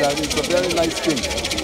that is a very nice thing.